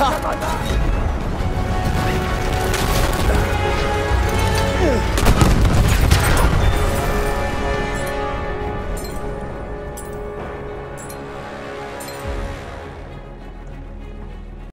감사 합.